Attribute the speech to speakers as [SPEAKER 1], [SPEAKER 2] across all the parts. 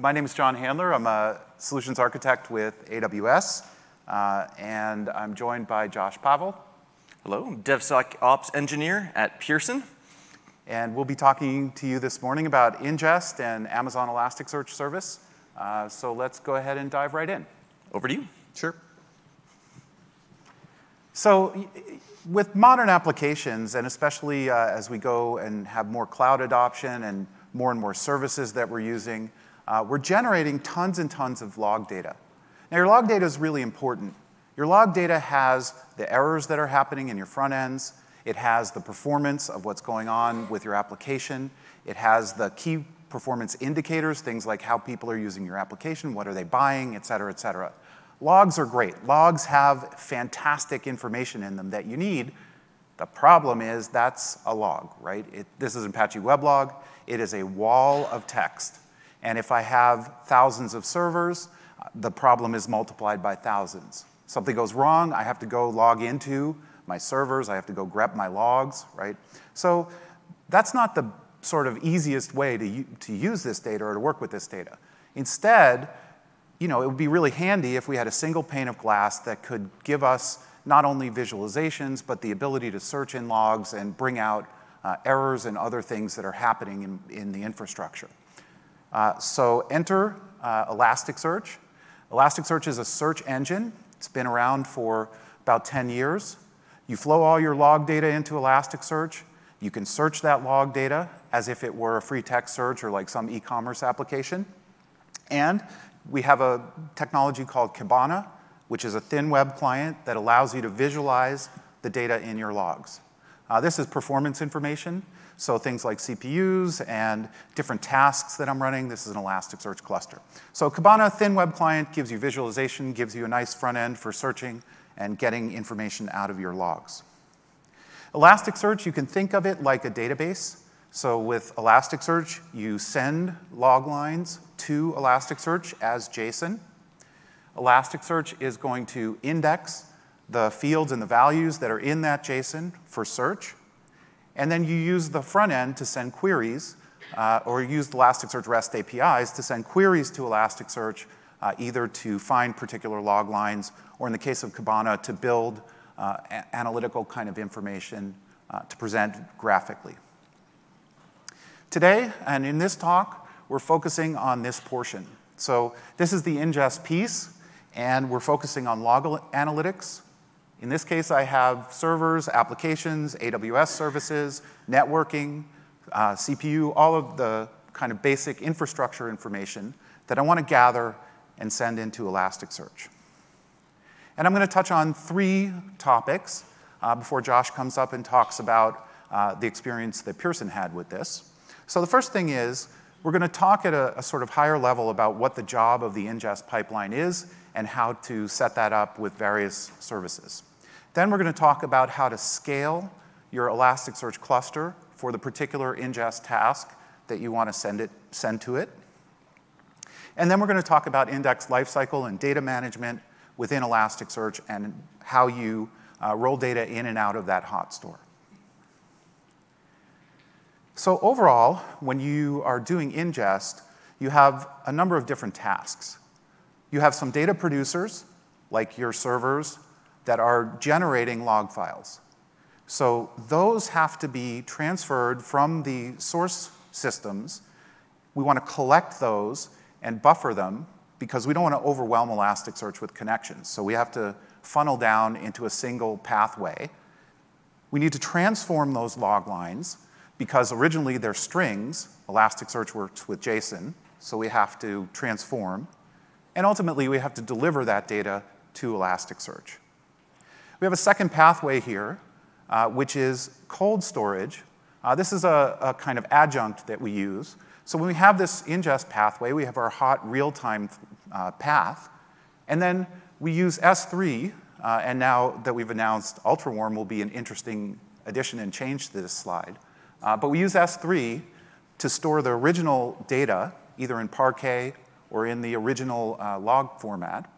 [SPEAKER 1] My name is Jon Handler. I'm a solutions architect with AWS, uh, and I'm joined by Josh Pavel.
[SPEAKER 2] Hello, I'm DevSecOps engineer at Pearson.
[SPEAKER 1] And we'll be talking to you this morning about ingest and Amazon Elasticsearch Service. Uh, so let's go ahead and dive right in.
[SPEAKER 2] Over to you.
[SPEAKER 1] Sure. So with modern applications, and especially uh, as we go and have more cloud adoption and more and more services that we're using, uh, we're generating tons and tons of log data. Now, your log data is really important. Your log data has the errors that are happening in your front ends. It has the performance of what's going on with your application. It has the key performance indicators, things like how people are using your application, what are they buying, et cetera, et cetera. Logs are great. Logs have fantastic information in them that you need. The problem is that's a log, right? It, this is Apache Weblog. It is a wall of text. And if I have thousands of servers, the problem is multiplied by thousands. Something goes wrong, I have to go log into my servers, I have to go grep my logs, right? So that's not the sort of easiest way to, to use this data or to work with this data. Instead, you know, it would be really handy if we had a single pane of glass that could give us not only visualizations, but the ability to search in logs and bring out uh, errors and other things that are happening in, in the infrastructure. Uh, so enter uh, Elasticsearch. Elasticsearch is a search engine. It's been around for about 10 years. You flow all your log data into Elasticsearch. You can search that log data as if it were a free text search or like some e-commerce application. And we have a technology called Kibana, which is a thin web client that allows you to visualize the data in your logs. Uh, this is performance information, so things like CPUs and different tasks that I'm running. This is an Elasticsearch cluster. So Kibana thin web client gives you visualization, gives you a nice front end for searching and getting information out of your logs. Elasticsearch, you can think of it like a database. So with Elasticsearch, you send log lines to Elasticsearch as JSON. Elasticsearch is going to index the fields and the values that are in that JSON for search. And then you use the front end to send queries, uh, or use the Elasticsearch REST APIs to send queries to Elasticsearch, uh, either to find particular log lines or in the case of Kibana, to build uh, analytical kind of information uh, to present graphically. Today, and in this talk, we're focusing on this portion. So this is the ingest piece, and we're focusing on log analytics. In this case, I have servers, applications, AWS services, networking, uh, CPU, all of the kind of basic infrastructure information that I want to gather and send into Elasticsearch. And I'm going to touch on three topics uh, before Josh comes up and talks about uh, the experience that Pearson had with this. So the first thing is, we're going to talk at a, a, sort of higher level about what the job of the ingest pipeline is and how to set that up with various services. Then we're going to talk about how to scale your Elasticsearch cluster for the particular ingest task that you want to send, it, send to it. And then we're going to talk about index lifecycle and data management within Elasticsearch and how you uh, roll data in and out of that hot store. So overall, when you are doing ingest, you have a number of different tasks. You have some data producers, like your servers, that are generating log files. So those have to be transferred from the source systems. We want to collect those and buffer them because we don't want to overwhelm Elasticsearch with connections. So we have to funnel down into a single pathway. We need to transform those log lines because originally they're strings. Elasticsearch works with JSON, so we have to transform. And ultimately, we have to deliver that data to Elasticsearch. We have a second pathway here, uh, which is cold storage. Uh, this is a, a kind of adjunct that we use. So when we have this ingest pathway, we have our hot real-time uh, path, and then we use S3, uh, and now that we've announced UltraWarm will be an interesting addition and change to this slide. Uh, but we use S3 to store the original data, either in Parquet or in the original uh, log format.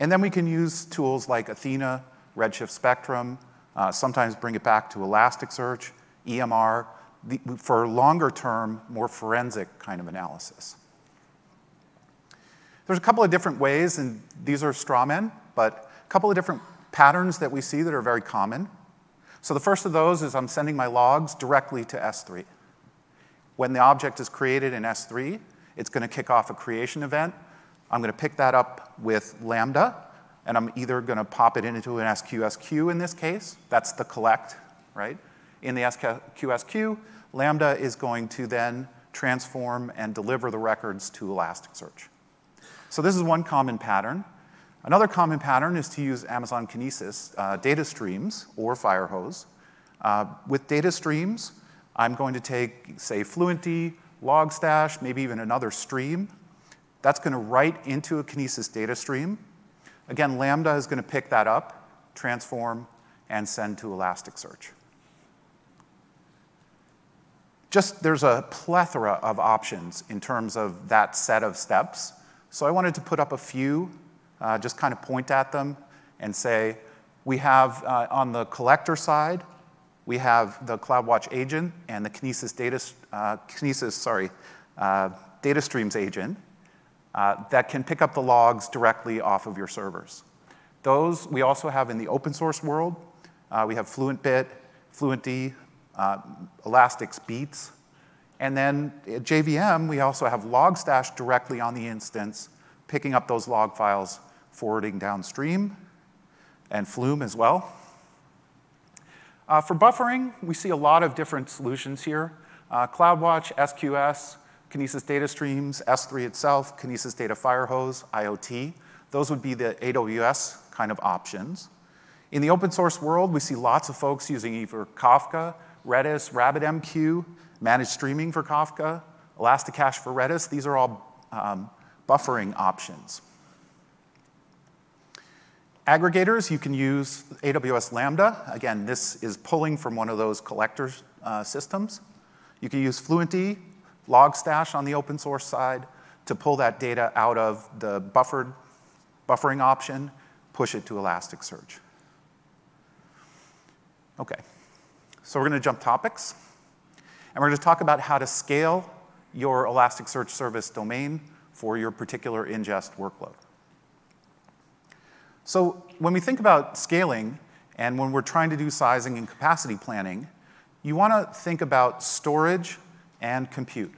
[SPEAKER 1] And then we can use tools like Athena, Redshift Spectrum, uh, sometimes bring it back to Elasticsearch, EMR, the, for longer term, more forensic kind of analysis. There's a couple of different ways, and these are straw men, but a couple of different patterns that we see that are very common. So the first of those is I'm sending my logs directly to S3. When the object is created in S3, it's going to kick off a creation event. I'm going to pick that up with Lambda, and I'm either going to pop it into an SQS queue in this case. That's the collect, right? In the SQS queue, Lambda is going to then transform and deliver the records to Elasticsearch. So this is one common pattern. Another common pattern is to use Amazon Kinesis uh, data streams or Firehose. Uh, with data streams, I'm going to take, say, Fluentd, Logstash, maybe even another stream. That's going to write into a Kinesis data stream. Again, Lambda is going to pick that up, transform, and send to Elasticsearch. Just there's a plethora of options in terms of that set of steps. So I wanted to put up a few, uh, just kind of point at them and say, we have uh, on the collector side, we have the CloudWatch agent and the Kinesis data, uh, Kinesis, sorry, uh, data streams agent uh, that can pick up the logs directly off of your servers. Those we also have in the open source world. Uh, we have FluentBit, Fluentd, uh, Elastic's Beats. And then at JVM, we also have Logstash directly on the instance, picking up those log files, forwarding downstream, and Flume as well. Uh, for buffering, we see a lot of different solutions here. Uh, CloudWatch, SQS, Kinesis Data Streams, S3 itself, Kinesis Data Firehose, IoT. Those would be the AWS kind of options. In the open source world, we see lots of folks using either Kafka, Redis, RabbitMQ, managed streaming for Kafka, ElastiCache for Redis. These are all um, buffering options. Aggregators, you can use AWS Lambda. Again, this is pulling from one of those collector uh, systems. You can use Fluentd, Logstash on the open source side to pull that data out of the buffered buffering option, push it to Elasticsearch. Okay, so we're going to jump topics. And we're going to talk about how to scale your Elasticsearch service domain for your particular ingest workload. So when we think about scaling and when we're trying to do sizing and capacity planning, you want to think about storage and compute.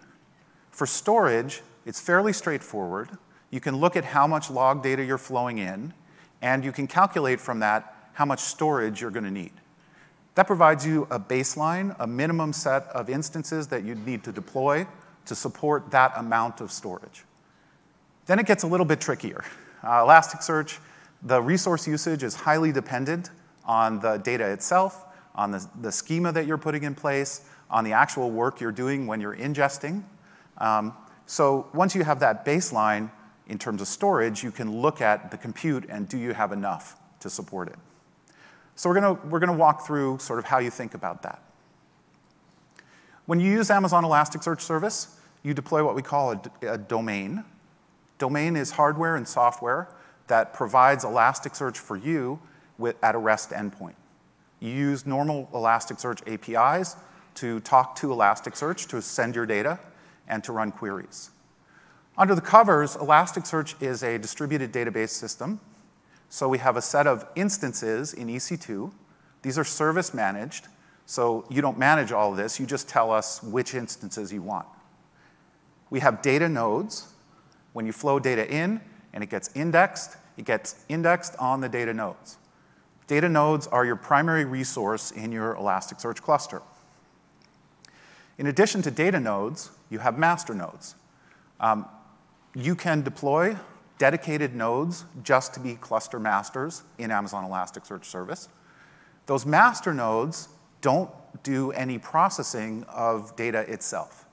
[SPEAKER 1] For storage, it's fairly straightforward. You can look at how much log data you're flowing in, and you can calculate from that how much storage you're going to need. That provides you a baseline, a minimum set of instances that you'd need to deploy to support that amount of storage. Then it gets a little bit trickier. Uh, Elasticsearch the resource usage is highly dependent on the data itself, on the, the schema that you're putting in place, on the actual work you're doing when you're ingesting. Um, so once you have that baseline in terms of storage, you can look at the compute and do you have enough to support it. So we're going to we're gonna walk through sort of how you think about that. When you use Amazon Elasticsearch Service, you deploy what we call a, a domain. Domain is hardware and software that provides Elasticsearch for you with, at a REST endpoint. You use normal Elasticsearch APIs to talk to Elasticsearch to send your data and to run queries. Under the covers, Elasticsearch is a distributed database system. So we have a set of instances in EC2. These are service managed. So you don't manage all of this, you just tell us which instances you want. We have data nodes. When you flow data in and it gets indexed, it gets indexed on the data nodes. Data nodes are your primary resource in your Elasticsearch cluster. In addition to data nodes, you have master nodes. Um, you can deploy dedicated nodes just to be cluster masters in Amazon Elasticsearch Service. Those master nodes don't do any processing of data itself.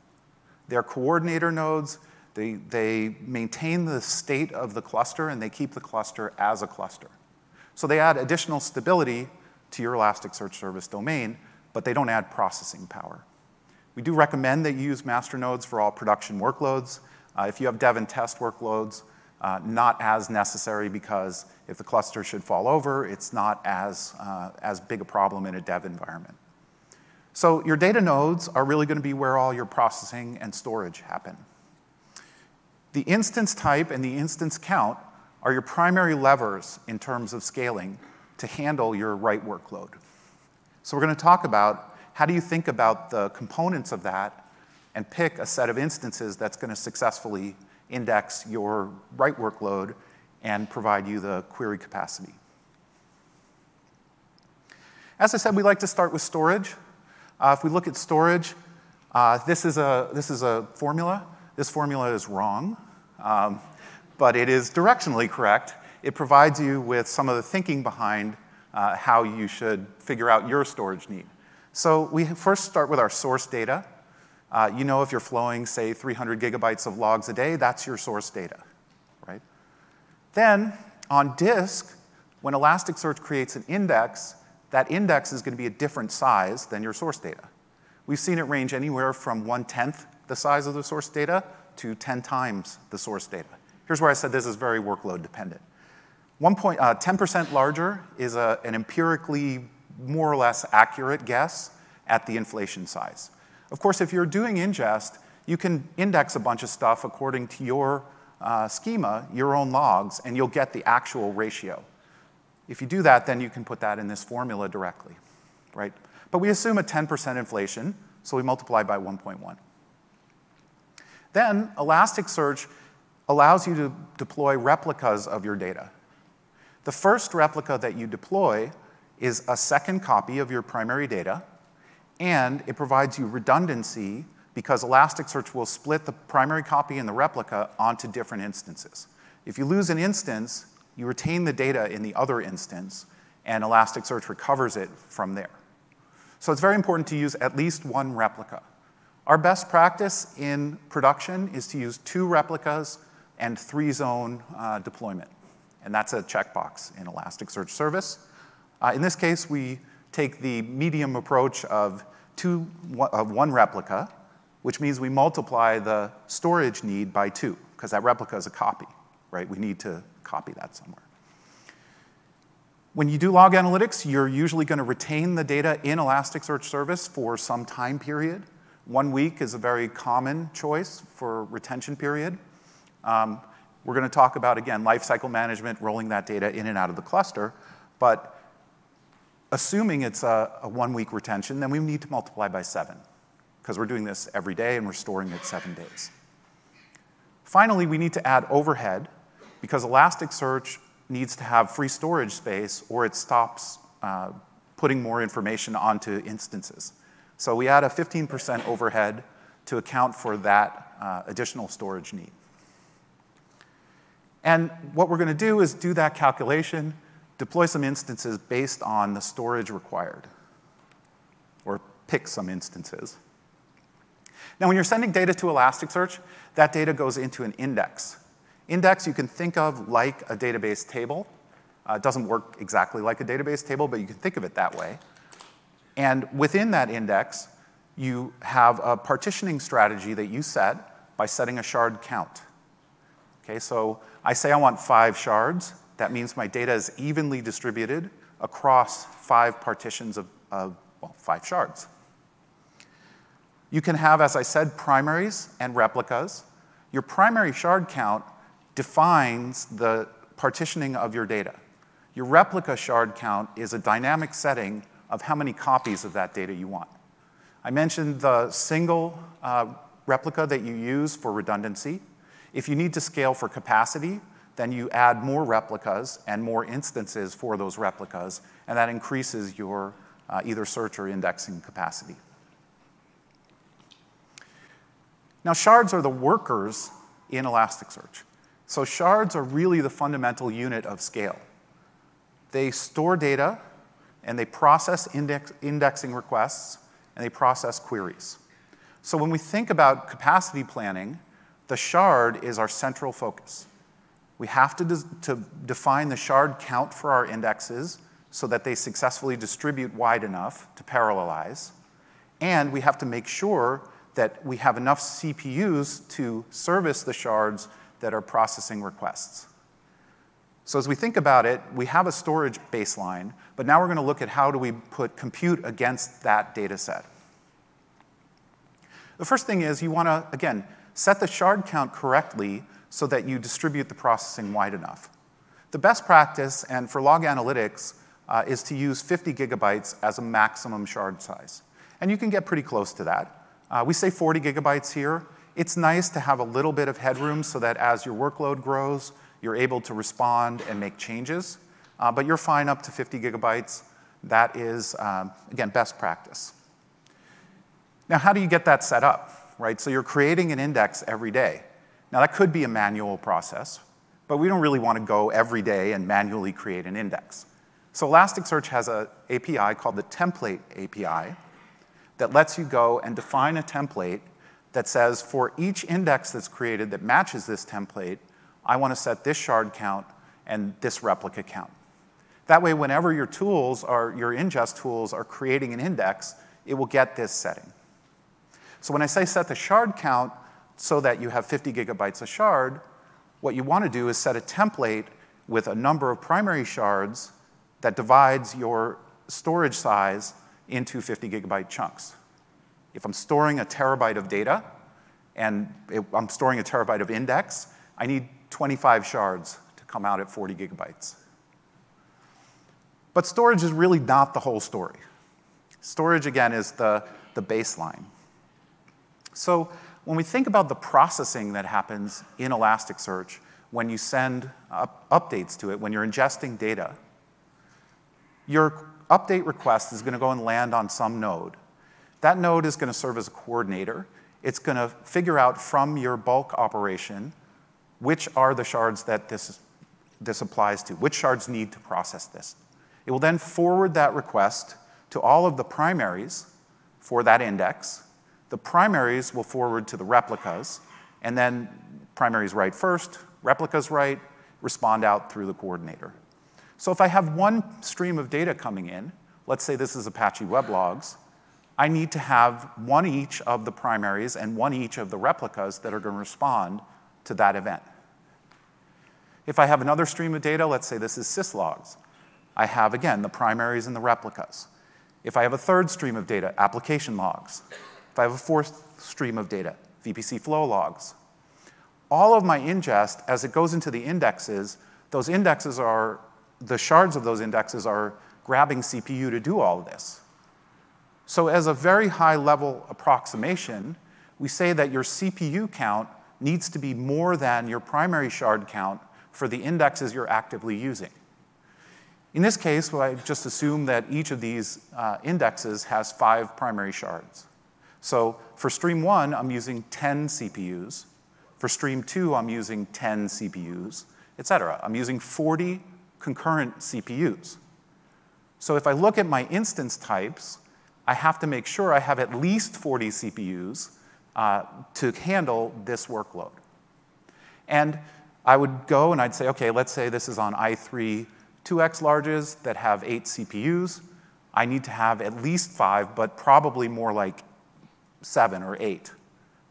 [SPEAKER 1] They're coordinator nodes they, they maintain the state of the cluster and they keep the cluster as a cluster. So they add additional stability to your Elasticsearch service domain, but they don't add processing power. We do recommend that you use master nodes for all production workloads. Uh, if you have dev and test workloads, uh, not as necessary because if the cluster should fall over, it's not as, uh, as big a problem in a dev environment. So your data nodes are really going to be where all your processing and storage happen. The instance type and the instance count are your primary levers in terms of scaling to handle your write workload. So we're going to talk about how do you think about the components of that and pick a set of instances that's going to successfully index your write workload and provide you the query capacity. As I said, we like to start with storage. Uh, if we look at storage, uh, this, is a, this is a formula. This formula is wrong, um, but it is directionally correct. It provides you with some of the thinking behind uh, how you should figure out your storage need. So we first start with our source data. Uh, you know if you're flowing, say, 300 gigabytes of logs a day, that's your source data, right? Then on disk, when Elasticsearch creates an index, that index is going to be a different size than your source data. We've seen it range anywhere from one-tenth the size of the source data to 10 times the source data. Here's where I said this is very workload dependent. 10% uh, larger is a, an empirically more or less accurate guess at the inflation size. Of course, if you're doing ingest, you can index a bunch of stuff according to your uh, schema, your own logs, and you'll get the actual ratio. If you do that, then you can put that in this formula directly, right? But we assume a 10% inflation, so we multiply by 1.1. Then Elasticsearch allows you to deploy replicas of your data. The first replica that you deploy is a second copy of your primary data, and it provides you redundancy because Elasticsearch will split the primary copy and the replica onto different instances. If you lose an instance, you retain the data in the other instance, and Elasticsearch recovers it from there. So it's very important to use at least one replica. Our best practice in production is to use two replicas and three zone uh, deployment. And that's a checkbox in Elasticsearch service. Uh, in this case, we take the medium approach of, two, of one replica, which means we multiply the storage need by two, because that replica is a copy, right? We need to copy that somewhere. When you do log analytics, you're usually going to retain the data in Elasticsearch Service for some time period. One week is a very common choice for retention period. Um, we're going to talk about, again, lifecycle management, rolling that data in and out of the cluster. But assuming it's a, a one-week retention, then we need to multiply by seven, because we're doing this every day and we're storing it seven days. Finally, we need to add overhead because Elasticsearch needs to have free storage space or it stops uh, putting more information onto instances. So we add a 15% overhead to account for that uh, additional storage need. And what we're going to do is do that calculation, deploy some instances based on the storage required, or pick some instances. Now, when you're sending data to Elasticsearch, that data goes into an index. Index you can think of like a database table. Uh, it doesn't work exactly like a database table, but you can think of it that way. And within that index, you have a partitioning strategy that you set by setting a shard count. Okay, so I say I want five shards. That means my data is evenly distributed across five partitions of, of well, five shards. You can have, as I said, primaries and replicas. Your primary shard count defines the partitioning of your data. Your replica shard count is a dynamic setting of how many copies of that data you want. I mentioned the single uh, replica that you use for redundancy. If you need to scale for capacity, then you add more replicas and more instances for those replicas, and that increases your uh, either search or indexing capacity. Now, shards are the workers in Elasticsearch. So shards are really the fundamental unit of scale. They store data, and they process index, indexing requests, and they process queries. So when we think about capacity planning, the shard is our central focus. We have to, de to define the shard count for our indexes so that they successfully distribute wide enough to parallelize. And we have to make sure that we have enough CPUs to service the shards that are processing requests. So as we think about it, we have a storage baseline, but now we're going to look at how do we put compute against that data set. The first thing is you want to, again, set the shard count correctly so that you distribute the processing wide enough. The best practice, and for log analytics, uh, is to use 50 gigabytes as a maximum shard size. And you can get pretty close to that. Uh, we say 40 gigabytes here. It's nice to have a little bit of headroom so that as your workload grows, you're able to respond and make changes. Uh, but you're fine up to 50 gigabytes. That is, um, again, best practice. Now, how do you get that set up, right? So you're creating an index every day. Now, that could be a manual process, but we don't really want to go every day and manually create an index. So Elasticsearch has an API called the Template API that lets you go and define a template that says for each index that's created that matches this template, I want to set this shard count and this replica count. That way, whenever your tools are, your ingest tools are creating an index, it will get this setting. So when I say set the shard count so that you have 50 gigabytes of shard, what you want to do is set a template with a number of primary shards that divides your storage size into 50 gigabyte chunks. If I'm storing a terabyte of data and I'm storing a terabyte of index, I need 25 shards to come out at 40 gigabytes. But storage is really not the whole story. Storage, again, is the, the baseline. So when we think about the processing that happens in Elasticsearch when you send up updates to it, when you're ingesting data, your update request is going to go and land on some node. That node is going to serve as a coordinator. It's going to figure out from your bulk operation which are the shards that this, this applies to, which shards need to process this. It will then forward that request to all of the primaries for that index. The primaries will forward to the replicas, and then primaries write first, replicas write, respond out through the coordinator. So if I have one stream of data coming in, let's say this is Apache Weblogs, I need to have one each of the primaries and one each of the replicas that are going to respond to that event. If I have another stream of data, let's say this is syslogs, I have, again, the primaries and the replicas. If I have a third stream of data, application logs. If I have a fourth stream of data, VPC flow logs. All of my ingest, as it goes into the indexes, those indexes are the shards of those indexes are grabbing CPU to do all of this. So as a very high level approximation, we say that your CPU count needs to be more than your primary shard count for the indexes you're actively using. In this case, well, I just assume that each of these uh, indexes has five primary shards. So for stream one, I'm using 10 CPUs. For stream two, I'm using 10 CPUs, et cetera. I'm using 40 concurrent CPUs. So if I look at my instance types, I have to make sure I have at least 40 CPUs uh, to handle this workload. And I would go and I'd say, okay, let's say this is on i3 2x larges that have eight CPUs. I need to have at least five, but probably more like seven or eight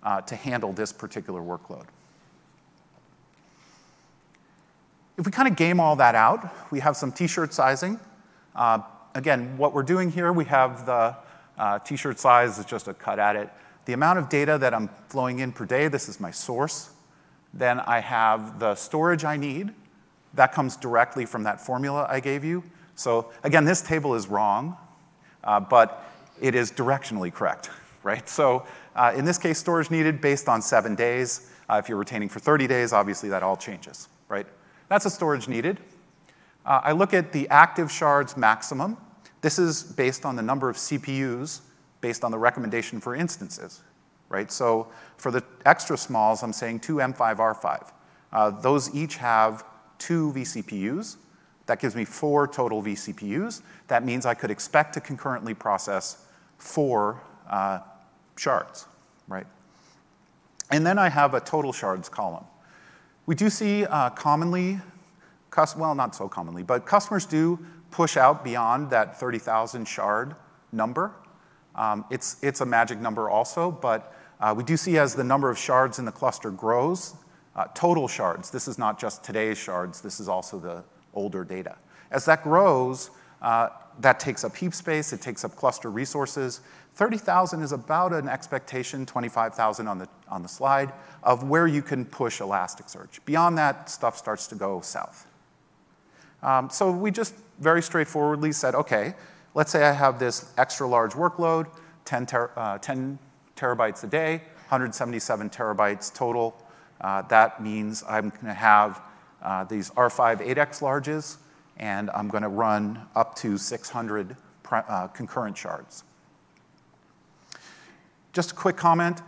[SPEAKER 1] uh, to handle this particular workload. If we kind of game all that out, we have some t-shirt sizing. Uh, again, what we're doing here, we have the uh, t-shirt size is just a cut at it. The amount of data that I'm flowing in per day, this is my source. Then I have the storage I need. That comes directly from that formula I gave you. So again, this table is wrong, uh, but it is directionally correct, right? So uh, in this case, storage needed based on seven days. Uh, if you're retaining for 30 days, obviously that all changes, right? That's a storage needed. Uh, I look at the active shards maximum. This is based on the number of CPUs based on the recommendation for instances, right? So for the extra smalls, I'm saying two M5R5. Uh, those each have two vCPUs. That gives me four total vCPUs. That means I could expect to concurrently process four uh, shards, right? And then I have a total shards column. We do see uh, commonly, well, not so commonly, but customers do push out beyond that 30,000 shard number. Um, it's, it's a magic number also, but uh, we do see as the number of shards in the cluster grows, uh, total shards, this is not just today's shards, this is also the older data. As that grows, uh, that takes up heap space, it takes up cluster resources. 30,000 is about an expectation, 25,000 on the, on the slide, of where you can push Elasticsearch. Beyond that, stuff starts to go south. Um, so we just very straightforwardly said, okay, let's say I have this extra large workload, 10, ter uh, 10 terabytes a day, 177 terabytes total. Uh, that means I'm going to have uh, these R5 8x larges, and I'm going to run up to 600 uh, concurrent shards. Just a quick comment.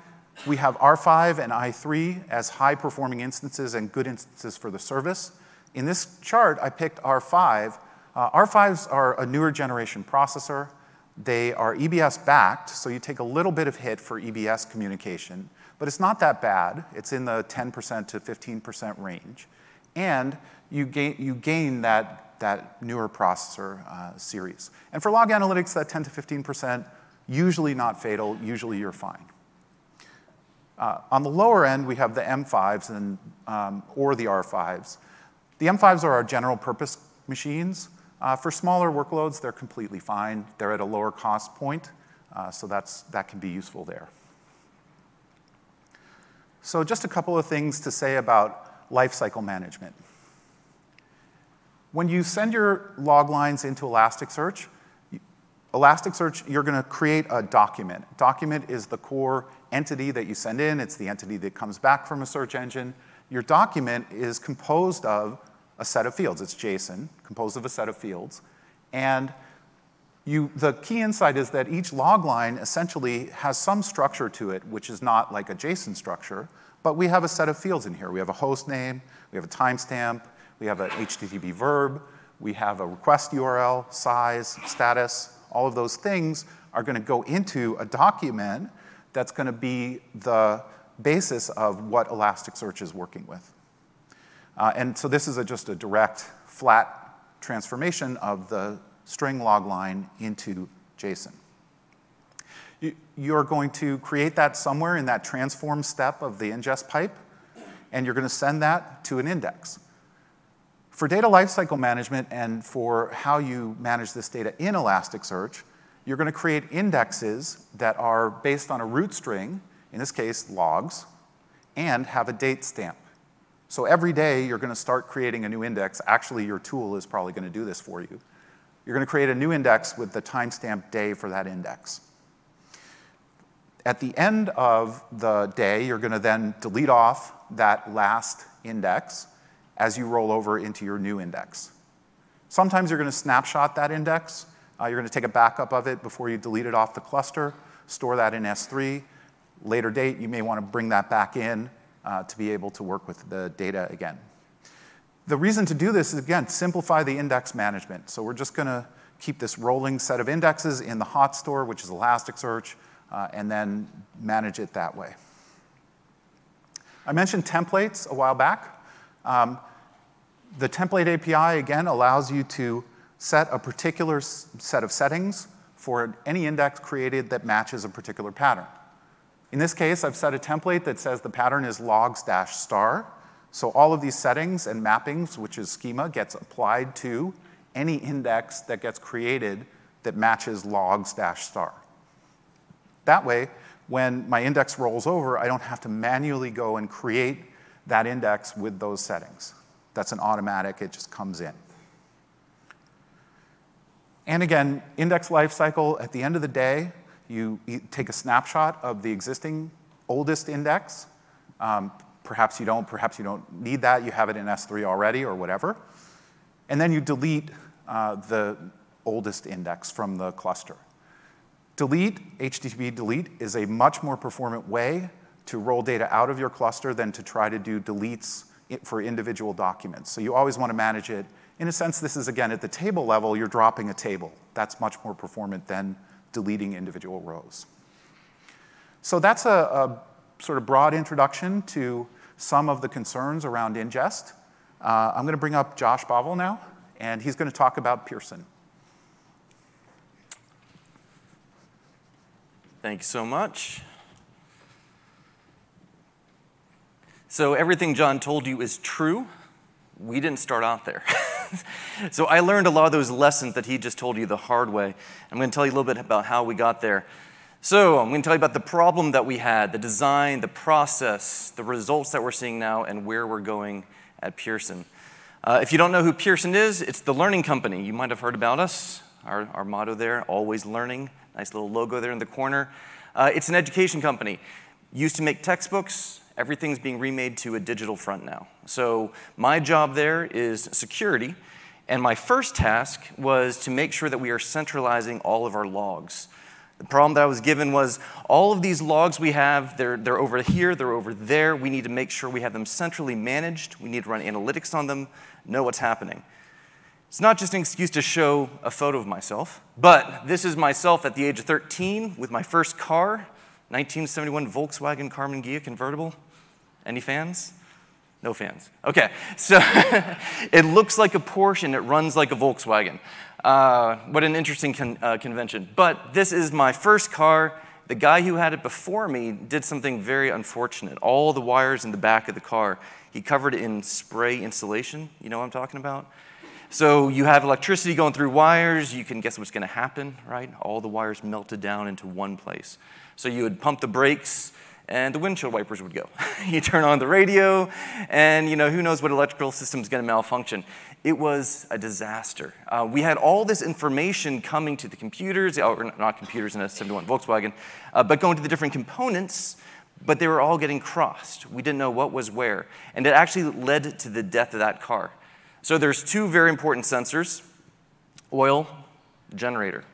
[SPEAKER 1] We have R5 and i3 as high-performing instances and good instances for the service. In this chart, I picked R5. Uh, R5s are a newer generation processor. They are EBS backed, so you take a little bit of hit for EBS communication, but it's not that bad. It's in the 10% to 15% range. And you gain, you gain that, that newer processor uh, series. And for log analytics, that 10 to 15%, usually not fatal, usually you're fine. Uh, on the lower end, we have the M5s and, um, or the R5s. The M5s are our general purpose machines. Uh, for smaller workloads, they're completely fine. They're at a lower cost point, uh, so that's, that can be useful there. So just a couple of things to say about lifecycle management. When you send your log lines into Elasticsearch, Elasticsearch, you're going to create a document. Document is the core entity that you send in. It's the entity that comes back from a search engine. Your document is composed of a set of fields. It's JSON, composed of a set of fields. And you, the key insight is that each log line essentially has some structure to it, which is not like a JSON structure, but we have a set of fields in here. We have a host name, we have a timestamp, we have an HTTP verb, we have a request URL, size, status. All of those things are going to go into a document that's going to be the basis of what Elasticsearch is working with. Uh, and so this is a, just a direct, flat transformation of the string log line into JSON. You, you're going to create that somewhere in that transform step of the ingest pipe, and you're going to send that to an index. For data lifecycle management and for how you manage this data in Elasticsearch, you're going to create indexes that are based on a root string, in this case logs, and have a date stamp. So every day you're going to start creating a new index. Actually, your tool is probably going to do this for you. You're going to create a new index with the timestamp day for that index. At the end of the day, you're going to then delete off that last index as you roll over into your new index. Sometimes you're going to snapshot that index. Uh, you're going to take a backup of it before you delete it off the cluster, store that in S3. Later date, you may want to bring that back in uh, to be able to work with the data again. The reason to do this is, again, simplify the index management. So we're just going to keep this rolling set of indexes in the hot store, which is Elasticsearch, uh, and then manage it that way. I mentioned templates a while back. Um, the template API, again, allows you to set a particular set of settings for any index created that matches a particular pattern. In this case, I've set a template that says the pattern is logs dash star. So all of these settings and mappings, which is schema, gets applied to any index that gets created that matches logs dash star. That way, when my index rolls over, I don't have to manually go and create that index with those settings. That's an automatic, it just comes in. And again, index lifecycle, at the end of the day, you take a snapshot of the existing oldest index. Um, perhaps you don't, perhaps you don't need that, you have it in S3 already or whatever. And then you delete uh, the oldest index from the cluster. Delete, HTTP delete, is a much more performant way to roll data out of your cluster than to try to do deletes for individual documents. So you always want to manage it. In a sense, this is, again, at the table level, you're dropping a table. That's much more performant than deleting individual rows. So that's a, a sort of broad introduction to some of the concerns around ingest. Uh, I'm going to bring up Josh Bauval now, and he's going to talk about Pearson.
[SPEAKER 2] Thank you so much. So everything Jon told you is true. We didn't start out there. so I learned a lot of those lessons that he just told you the hard way. I'm going to tell you a little bit about how we got there. So I'm going to tell you about the problem that we had, the design, the process, the results that we're seeing now, and where we're going at Pearson. Uh, if you don't know who Pearson is, it's the learning company. You might have heard about us. Our, our motto there, always learning. Nice little logo there in the corner. Uh, it's an education company. Used to make textbooks, everything's being remade to a digital front now. So my job there is security, and my first task was to make sure that we are centralizing all of our logs. The problem that I was given was all of these logs we have, they're, they're over here, they're over there. We need to make sure we have them centrally managed. We need to run analytics on them, know what's happening. It's not just an excuse to show a photo of myself, but this is myself at the age of 13 with my first car, 1971 Volkswagen Karmann Ghia convertible. Any fans? No fans. Okay, so it looks like a Porsche and it runs like a Volkswagen. Uh, what an interesting con uh, convention. But this is my first car. The guy who had it before me did something very unfortunate. All the wires in the back of the car, he covered it in spray insulation. You know what I'm talking about? So you have electricity going through wires. You can guess what's going to happen, right? All the wires melted down into one place. So you would pump the brakes, and the windshield wipers would go. you turn on the radio, and you know who knows what electrical system is going to malfunction. It was a disaster. Uh, we had all this information coming to the computers, or not computers in a 71 Volkswagen, uh, but going to the different components, but they were all getting crossed. We didn't know what was where, and it actually led to the death of that car. So there's two very important sensors, oil, generator.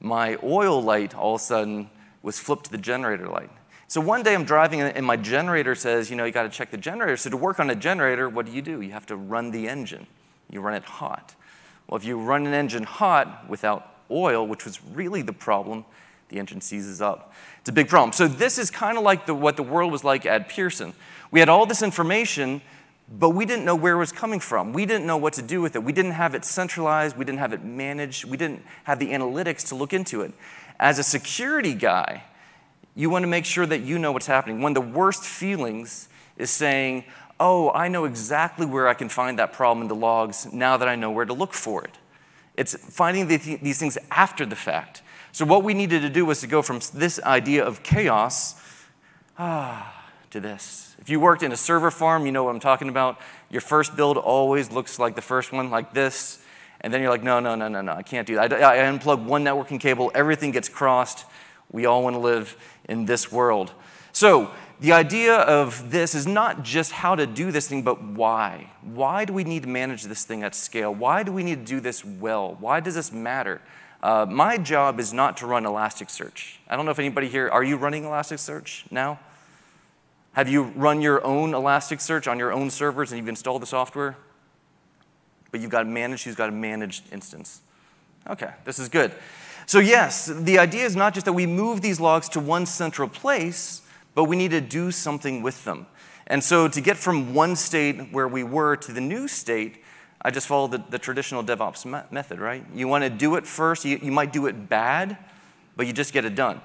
[SPEAKER 2] My oil light all of a sudden was flipped to the generator light. So one day I'm driving and my generator says, you know, you got to check the generator. So to work on a generator, what do you do? You have to run the engine. You run it hot. Well, if you run an engine hot without oil, which was really the problem, the engine seizes up. It's a big problem. So this is kind of like the, what the world was like at Pearson. We had all this information, but we didn't know where it was coming from. We didn't know what to do with it. We didn't have it centralized. We didn't have it managed. We didn't have the analytics to look into it. As a security guy, you want to make sure that you know what's happening. One of the worst feelings is saying, Oh, I know exactly where I can find that problem in the logs now that I know where to look for it. It's finding these things after the fact. So, what we needed to do was to go from this idea of chaos ah, to this. If you worked in a server farm, you know what I'm talking about. Your first build always looks like the first one, like this. And then you're like, no, no, no, no, no, I can't do that. I, I unplug one networking cable, everything gets crossed. We all want to live in this world. So, the idea of this is not just how to do this thing, but why. Why do we need to manage this thing at scale? Why do we need to do this well? Why does this matter? Uh, my job is not to run Elasticsearch. I don't know if anybody here, are you running Elasticsearch now? Have you run your own Elasticsearch on your own servers and you've installed the software? But you've got to manage, you've got a managed instance. Okay, this is good. So, yes, the idea is not just that we move these logs to one central place, but we need to do something with them. And so, to get from one state where we were to the new state, I just followed the, the traditional DevOps me method, right? You want to do it first, you, you might do it bad, but you just get it done.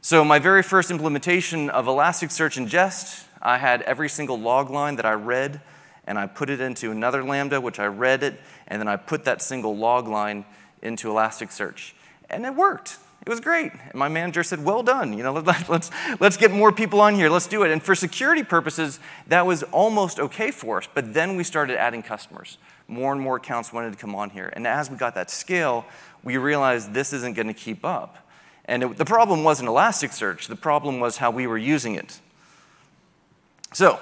[SPEAKER 2] So, my very first implementation of Elasticsearch ingest, I had every single log line that I read, and I put it into another Lambda, which I read it, and then I put that single log line into Elasticsearch. And it worked. It was great. And my manager said, Well done. You know, let, let's, let's get more people on here. Let's do it. And for security purposes, that was almost okay for us. But then we started adding customers. More and more accounts wanted to come on here. And as we got that scale, we realized this isn't going to keep up. And it, the problem wasn't Elasticsearch, the problem was how we were using it. So,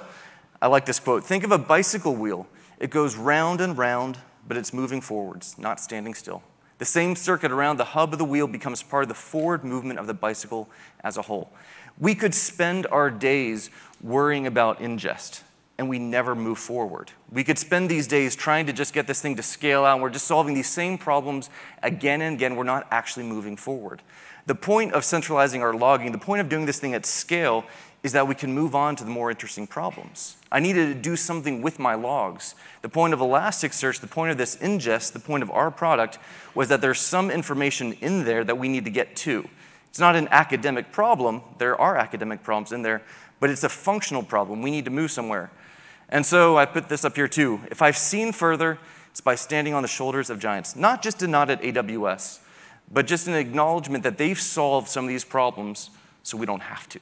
[SPEAKER 2] I like this quote Think of a bicycle wheel. It goes round and round, but it's moving forwards, not standing still. The same circuit around the hub of the wheel becomes part of the forward movement of the bicycle as a whole. We could spend our days worrying about ingest, and we never move forward. We could spend these days trying to just get this thing to scale out, and we're just solving these same problems again and again. We're not actually moving forward. The point of centralizing our logging, the point of doing this thing at scale, is that we can move on to the more interesting problems. I needed to do something with my logs. The point of Elasticsearch, the point of this ingest, the point of our product was that there's some information in there that we need to get to. It's not an academic problem. There are academic problems in there, but it's a functional problem. We need to move somewhere. And so I put this up here too. If I've seen further, It's by standing on the shoulders of giants, not just a nod at AWS, but just an acknowledgement that they've solved some of these problems so we don't have to.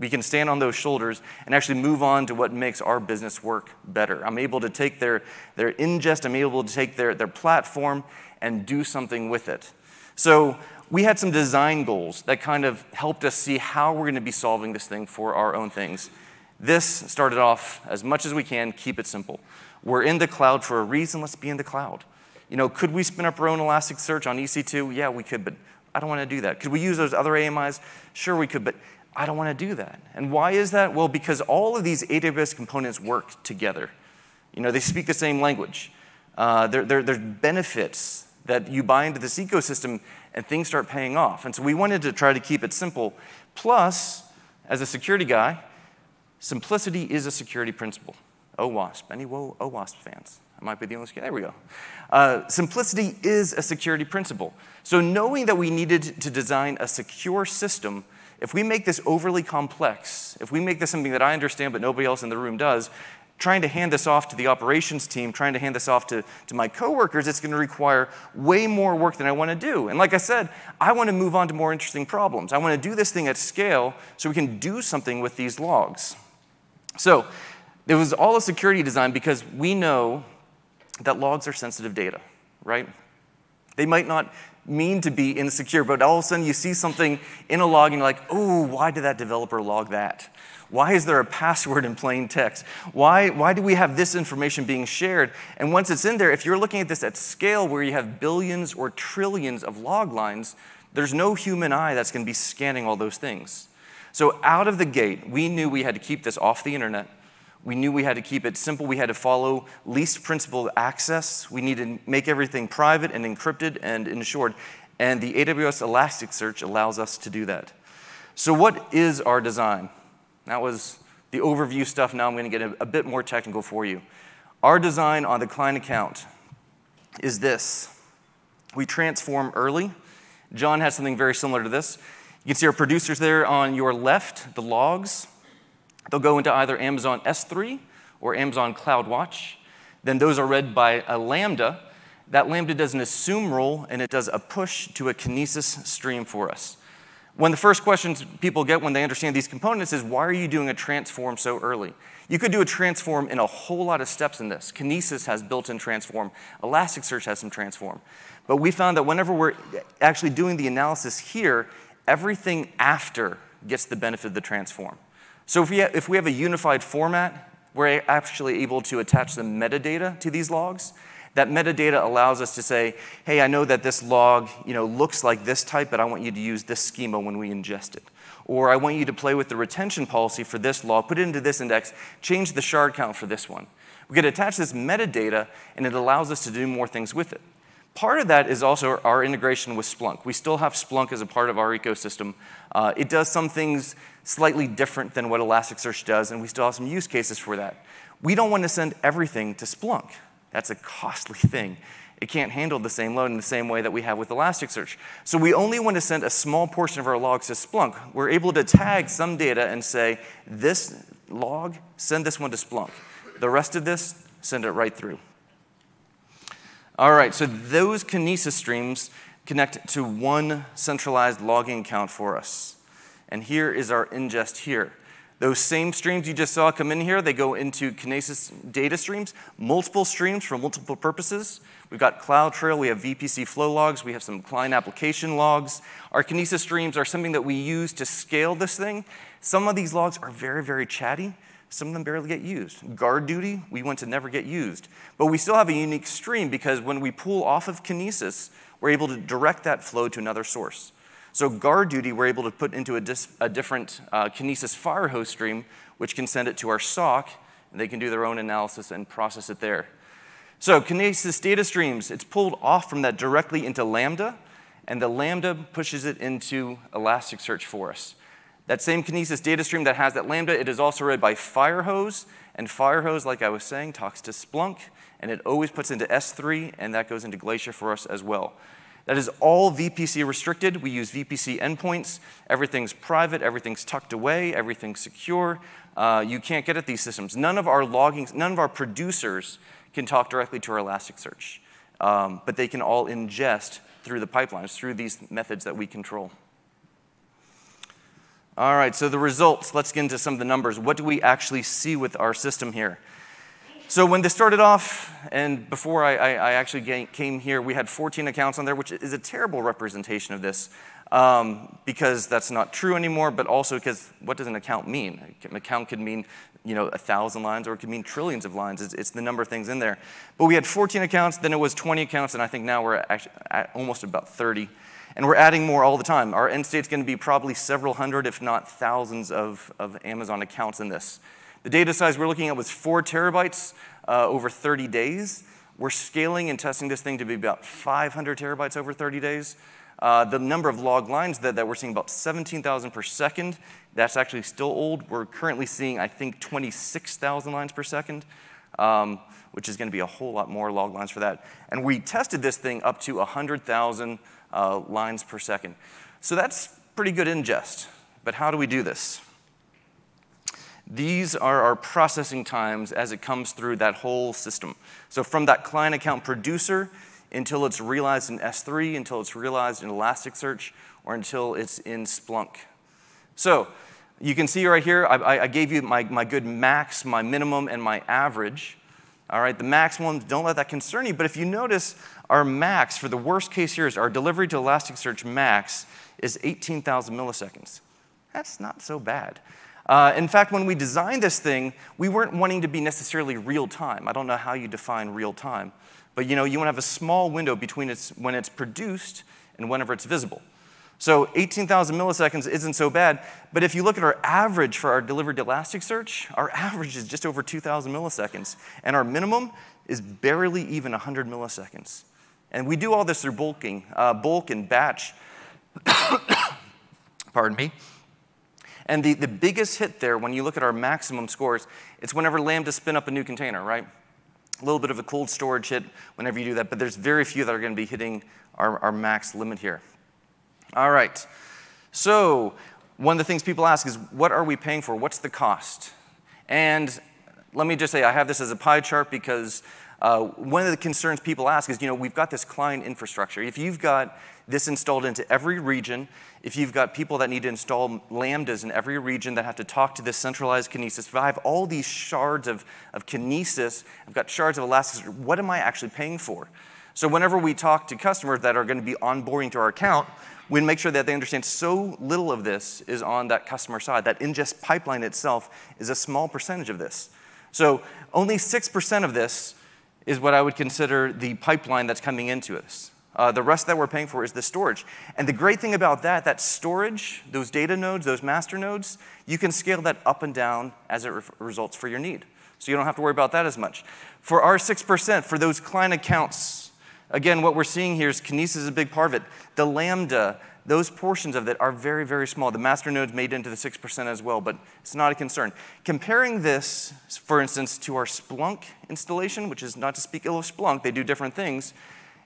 [SPEAKER 2] We can stand on those shoulders and actually move on to what makes our business work better. I'm able to take their, their ingest, I'm able to take their, their platform and do something with it. So we had some design goals that kind of helped us see how we're going to be solving this thing for our own things. This started off as much as we can, keep it simple. We're in the cloud for a reason, let's be in the cloud. You know, could we spin up our own Elasticsearch on EC2? Yeah, we could, but I don't want to do that. Could we use those other AMIs? Sure, we could, but I don't want to do that. And why is that? Well, because all of these AWS components work together. You know, they speak the same language. Uh, there, there's benefits that you buy into this ecosystem and things start paying off. And so we wanted to try to keep it simple. Plus, as a security guy, simplicity is a security principle. OWASP. Any OWASP fans? I might be the only. There we go. Uh, simplicity is a security principle. So knowing that we needed to design a secure system if we make this overly complex, if we make this something that I understand but nobody else in the room does, trying to hand this off to the operations team, trying to hand this off to, to my coworkers, it's going to require way more work than I want to do. And like I said, I want to move on to more interesting problems. I want to do this thing at scale so we can do something with these logs. So it was all a security design because we know that logs are sensitive data, right? They might not mean to be insecure, but all of a sudden you see something in a log and you're like, oh, why did that developer log that? Why is there a password in plain text? Why, why do we have this information being shared? And once it's in there, if you're looking at this at scale where you have billions or trillions of log lines, there's no human eye that's going to be scanning all those things. So out of the gate, we knew we had to keep this off the internet. We knew we had to keep it simple. We had to follow least principal access. We needed to make everything private and encrypted and insured. And the AWS Elasticsearch allows us to do that. So, what is our design? That was the overview stuff. Now I'm going to get a, a bit more technical for you. Our design on the client account is this we transform early. Jon has something very similar to this. You can see our producers there on your left, the logs. They'll go into either Amazon S3 or Amazon CloudWatch. Then those are read by a Lambda. That Lambda does an assume role and it does a push to a Kinesis stream for us. One of the first questions people get when they understand these components is why are you doing a transform so early? You could do a transform in a whole lot of steps in this. Kinesis has built in transform, Elasticsearch has some transform. But we found that whenever we're actually doing the analysis here, everything after gets the benefit of the transform. So if we, have, if we have a unified format, we're actually able to attach the metadata to these logs. That metadata allows us to say, hey, I know that this log you know, looks like this type, but I want you to use this schema when we ingest it. Or I want you to play with the retention policy for this log, put it into this index, change the shard count for this one. We could attach this metadata, and it allows us to do more things with it. Part of that is also our integration with Splunk. We still have Splunk as a part of our ecosystem. Uh, it does some things slightly different than what Elasticsearch does, and we still have some use cases for that. We don't want to send everything to Splunk. That's a costly thing. It can't handle the same load in the same way that we have with Elasticsearch. So we only want to send a small portion of our logs to Splunk. We're able to tag some data and say, this log, send this one to Splunk. The rest of this, send it right through. All right, so those Kinesis streams connect to one centralized logging account for us. And here is our ingest here. Those same streams you just saw come in here, they go into Kinesis data streams, multiple streams for multiple purposes. We've got CloudTrail, we have VPC flow logs, we have some client application logs. Our Kinesis streams are something that we use to scale this thing. Some of these logs are very, very chatty. Some of them barely get used. GuardDuty, we want to never get used. But we still have a unique stream because when we pull off of Kinesis, we're able to direct that flow to another source. So GuardDuty, we're able to put into a, dis, a different uh, Kinesis Firehose stream, which can send it to our SOC, and they can do their own analysis and process it there. So Kinesis data streams, it's pulled off from that directly into Lambda, and the Lambda pushes it into Elasticsearch for us. That same Kinesis data stream that has that Lambda, it is also read by Firehose, and Firehose, like I was saying, talks to Splunk, and it always puts into S3, and that goes into Glacier for us as well. That is all VPC restricted. We use VPC endpoints. Everything's private, everything's tucked away, everything's secure. Uh, you can't get at these systems. None of our logging, none of our producers can talk directly to our Elasticsearch. Um, but they can all ingest through the pipelines, through these methods that we control. All right, so the results, let's get into some of the numbers. What do we actually see with our system here? So when this started off, and before I, I, I actually came here, we had 14 accounts on there, which is a terrible representation of this um, because that's not true anymore, but also because what does an account mean? An account could mean you know, a thousand lines or it could mean trillions of lines. It's, it's, the number of things in there. But we had 14 accounts, then it was 20 accounts, and I think now we're at almost about 30. And we're adding more all the time. Our end state's going to be probably several hundred, if not thousands, of, of Amazon accounts in this. The data size we're looking at was four terabytes uh, over 30 days. We're scaling and testing this thing to be about 500 terabytes over 30 days. Uh, the number of log lines that, that we're seeing about 17,000 per second. That's actually still old. We're currently seeing, I think, 26,000 lines per second, um, which is going to be a whole lot more log lines for that. And we tested this thing up to 100,000 uh, lines per second. So that's pretty good ingest. But how do we do this? These are our processing times as it comes through that whole system. So from that client account producer until it's realized in S3, until it's realized in Elasticsearch, or until it's in Splunk. So you can see right here, I, I gave you my, my good max, my minimum, and my average. All right, the maximum, don't let that concern you. But if you notice, our max for the worst case here is our delivery to Elasticsearch max is 18,000 milliseconds. That's not so bad. Uh, in fact, when we designed this thing, we weren't wanting to be necessarily real time. I don't know how you define real time. But you know, you want to have a small window between its, when it's produced and whenever it's visible. So 18,000 milliseconds isn't so bad, but if you look at our average for our delivered Elasticsearch, our average is just over 2,000 milliseconds, and our minimum is barely even 100 milliseconds. And we do all this through bulking, uh, bulk and batch. Pardon me. And the, the biggest hit there, when you look at our maximum scores, it's whenever Lambda spin up a new container, right? A little bit of a cold storage hit whenever you do that, but there's very few that are going to be hitting our, our max limit here. All right. So, one of the things people ask is, what are we paying for? What's the cost? And let me just say, I have this as a pie chart because uh, one of the concerns people ask is, you know, we've got this client infrastructure. If you've got this installed into every region, if you've got people that need to install lambdas in every region that have to talk to this centralized kinesis, if I have all these shards of, of kinesis, I've got shards of Elasticsearch, what am I actually paying for? So whenever we talk to customers that are going to be onboarding to our account, we make sure that they understand so little of this is on that customer side. That ingest pipeline itself is a small percentage of this. So only 6% of this is what I would consider the pipeline that's coming into us. Uh, the rest that we're paying for is the storage. And the great thing about that, that storage, those data nodes, those master nodes, you can scale that up and down as it re results for your need. So you don't have to worry about that as much. For our 6%, for those client accounts, again, what we're seeing here is Kinesis is a big part of it. The Lambda, those portions of it are very, very small. The master nodes made into the 6% as well, but it's not a concern. Comparing this, for instance, to our Splunk installation, which is not to speak ill of Splunk, they do different things,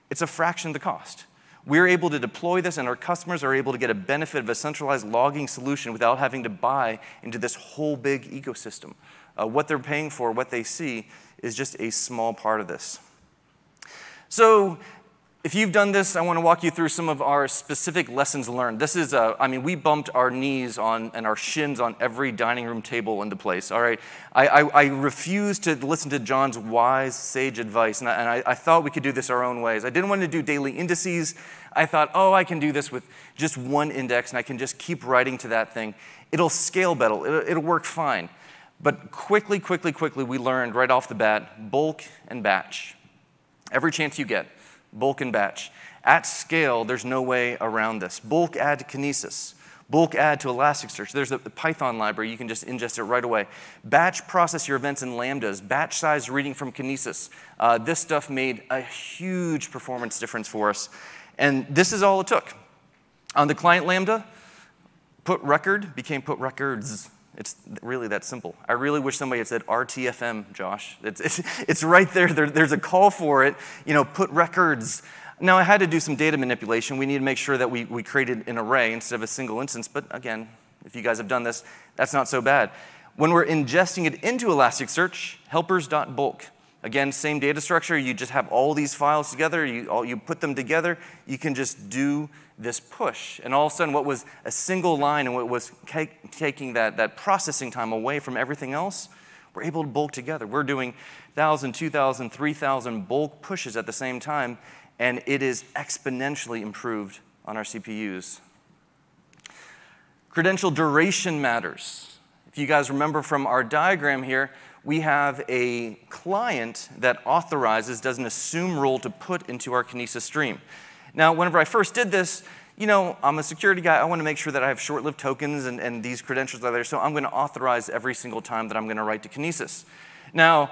[SPEAKER 2] it's a fraction of the cost. We're able to deploy this, and our customers are able to get a benefit of a centralized logging solution without having to buy into this whole big ecosystem. Uh, what they're paying for, what they see, is just a small part of this. So if you've done this, I want to walk you through some of our specific lessons learned. This is, uh, I mean, we bumped our knees on and our shins on every dining room table in the place, all right? I, I, I refused to listen to Jon's wise, sage advice, and, I, and I, I thought we could do this our own ways. I didn't want to do daily indices. I thought, oh, I can do this with just one index, and I can just keep writing to that thing. It'll scale better, it'll, it'll work fine. But quickly, quickly, quickly, we learned right off the bat bulk and batch. Every chance you get bulk and batch. At scale, there's no way around this. Bulk add to Kinesis. Bulk add to Elasticsearch. There's a Python library. You can just ingest it right away. Batch process your events in Lambdas. Batch size reading from Kinesis. Uh, this stuff made a huge performance difference for us. And this is all it took. On the client Lambda, put record became put records. It's really that simple. I really wish somebody had said RTFM, Josh. It's, it's, it's right there. there. There's a call for it. You know, put records. Now, I had to do some data manipulation. We need to make sure that we, we created an array instead of a single instance. But again, if you guys have done this, that's not so bad. When we're ingesting it into Elasticsearch, helpers.bulk. Again, same data structure, you just have all these files together, you, all, you put them together, you can just do this push. And all of a sudden, what was a single line and what was taking that, that processing time away from everything else, we're able to bulk together. We're doing 1,000, 2,000, 3,000 bulk pushes at the same time, and it is exponentially improved on our CPUs. Credential duration matters. If you guys remember from our diagram here, we have a client that authorizes, does an assume role to put into our Kinesis stream. Now, whenever I first did this, you know, I'm a security guy. I want to make sure that I have short-lived tokens and, and these credentials are there. So I'm going to authorize every single time that I'm going to write to Kinesis. Now,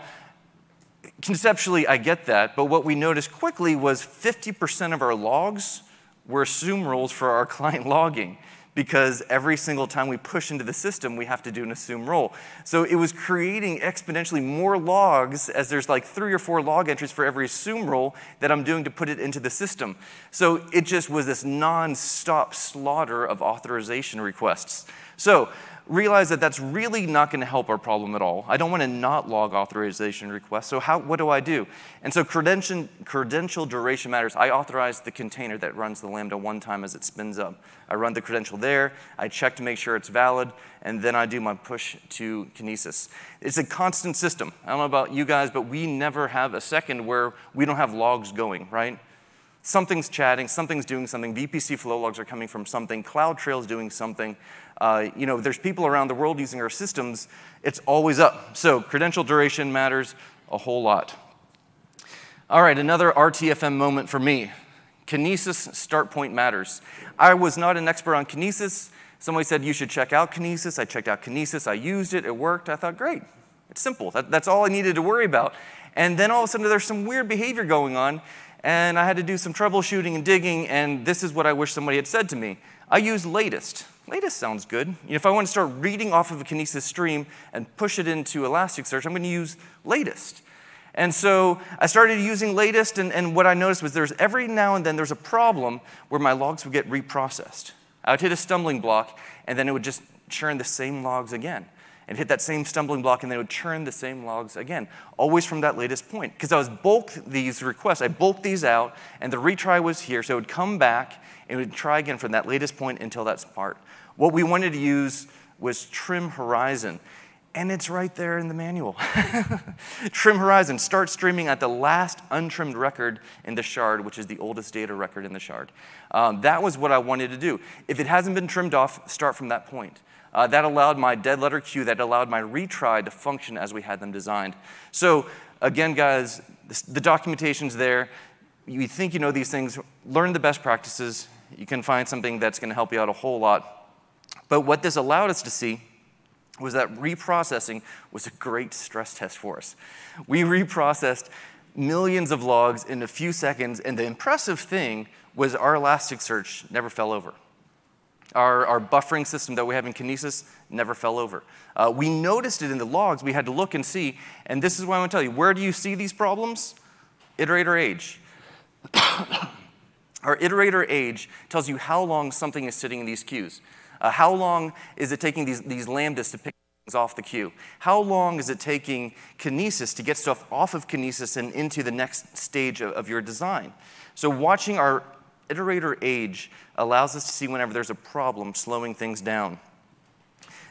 [SPEAKER 2] conceptually, I get that. But what we noticed quickly was 50% of our logs were assume roles for our client logging because every single time we push into the system, we have to do an assume role. So it was creating exponentially more logs as there's like three or four log entries for every assume role that I'm doing to put it into the system. So it just was this non-stop slaughter of authorization requests. So realize that that's really not going to help our problem at all. I don't want to not log authorization requests. So how, what do I do? And so credential, credential duration matters. I authorize the container that runs the Lambda one time as it spins up. I run the credential there. I check to make sure it's valid. And then I do my push to Kinesis. It's a constant system. I don't know about you guys, but we never have a second where we don't have logs going, right? Something's chatting, something's doing something. VPC flow logs are coming from something. CloudTrail's doing something. Uh, you know, there's people around the world using our systems. It's always up. So credential duration matters a whole lot. All right, another RTFM moment for me. Kinesis start point matters. I was not an expert on Kinesis. Somebody said you should check out Kinesis. I checked out Kinesis. I used it. It worked. I thought, great. It's simple. That, that's all I needed to worry about. And then all of a sudden, there's some weird behavior going on. And I had to do some troubleshooting and digging. And this is what I wish somebody had said to me. I use latest. Latest sounds good. You know, if I want to start reading off of a Kinesis stream and push it into Elasticsearch, I'm going to use latest. And so I started using latest, and, and what I noticed was there's every now and then there's a problem where my logs would get reprocessed. I would hit a stumbling block, and then it would just churn the same logs again. And hit that same stumbling block, and they would churn the same logs again, always from that latest point. Because I was bulked these requests, I bulked these out, and the retry was here, so it would come back and it would try again from that latest point until that part. What we wanted to use was trim horizon. And it's right there in the manual. trim horizon, start streaming at the last untrimmed record in the shard, which is the oldest data record in the shard. Um, that was what I wanted to do. If it hasn't been trimmed off, start from that point. Uh, that allowed my dead letter queue, that allowed my retry to function as we had them designed. So again, guys, the documentation's there. You think you know these things, learn the best practices. You can find something that's gonna help you out a whole lot but what this allowed us to see was that reprocessing was a great stress test for us. We reprocessed millions of logs in a few seconds, and the impressive thing was our Elasticsearch never fell over. Our, our buffering system that we have in Kinesis never fell over. Uh, we noticed it in the logs. We had to look and see, and this is what I want to tell you. Where do you see these problems? Iterator age. our iterator age tells you how long something is sitting in these queues. Uh, how long is it taking these, these lambdas to pick things off the queue? How long is it taking Kinesis to get stuff off of Kinesis and into the next stage of, of your design? So watching our iterator age allows us to see whenever there's a problem slowing things down.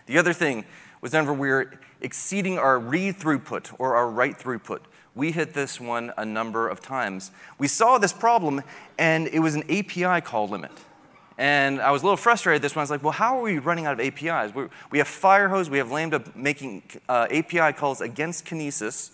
[SPEAKER 2] The other thing was whenever we were exceeding our read throughput or our write throughput. We hit this one a number of times. We saw this problem, and it was an API call limit. And I was a little frustrated this one. I was like, well, how are we running out of APIs? We're, we have Firehose, we have Lambda making uh, API calls against Kinesis.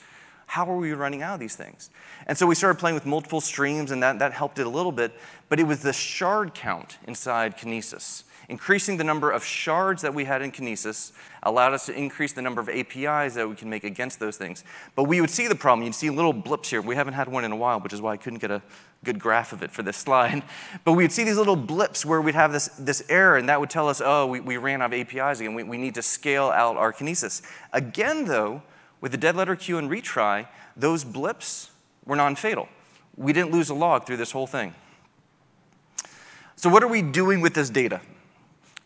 [SPEAKER 2] How are we running out of these things? And so we started playing with multiple streams, and that, that helped it a little bit. But it was the shard count inside Kinesis. Increasing the number of shards that we had in Kinesis allowed us to increase the number of APIs that we can make against those things. But we would see the problem. You'd see little blips here. We haven't had one in a while, which is why I couldn't get a good graph of it for this slide. But we'd see these little blips where we'd have this, this error, and that would tell us, oh, we, we ran out of APIs again. We, we need to scale out our Kinesis. Again, though, with the dead letter queue and retry, those blips were non-fatal. We didn't lose a log through this whole thing. So what are we doing with this data?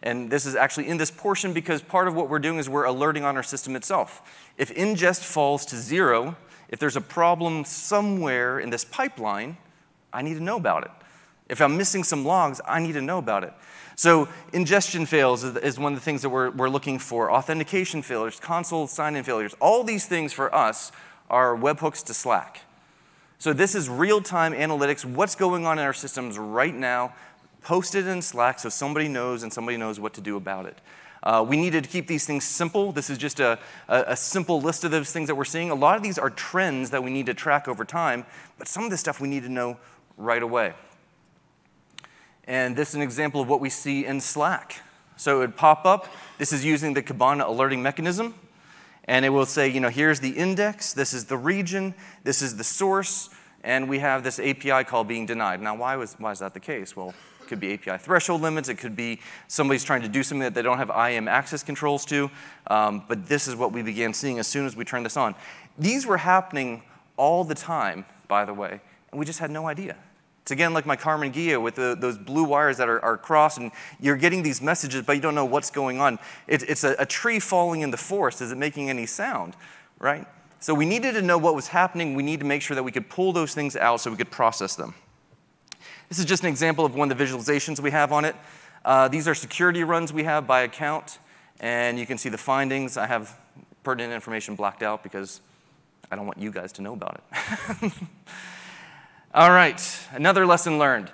[SPEAKER 2] And this is actually in this portion because part of what we're doing is we're alerting on our system itself. If ingest falls to zero, If there's a problem somewhere in this pipeline, I need to know about it. If I'm missing some logs, I need to know about it. So ingestion fails is, one of the things that we're, we're looking for. Authentication failures, console sign-in failures, all these things for us are webhooks to Slack. So this is real-time analytics, what's going on in our systems right now, posted in Slack so somebody knows and somebody knows what to do about it. Uh, we needed to keep these things simple. This is just a, a, a, simple list of those things that we're seeing. A lot of these are trends that we need to track over time, but some of this stuff we need to know right away. And this is an example of what we see in Slack. So it would pop up. This is using the Kibana alerting mechanism. And it will say, you know, here's the index, this is the region, this is the source, and we have this API call being denied. Now, why, was, why is that the case? Well, it could be API threshold limits, it could be somebody's trying to do something that they don't have IAM access controls to, um, but this is what we began seeing as soon as we turned this on. These were happening all the time, by the way, and we just had no idea. It's again like my Karmann Ghia with the, those blue wires that are, are, crossed, and you're getting these messages, but you don't know what's going on. It, it's a, a tree falling in the forest. Is it making any sound, right? So we needed to know what was happening. We need to make sure that we could pull those things out so we could process them. This is just an example of one of the visualizations we have on it. Uh, these are security runs we have by account, and you can see the findings. I have pertinent information blacked out because I don't want you guys to know about it. All right, another lesson learned.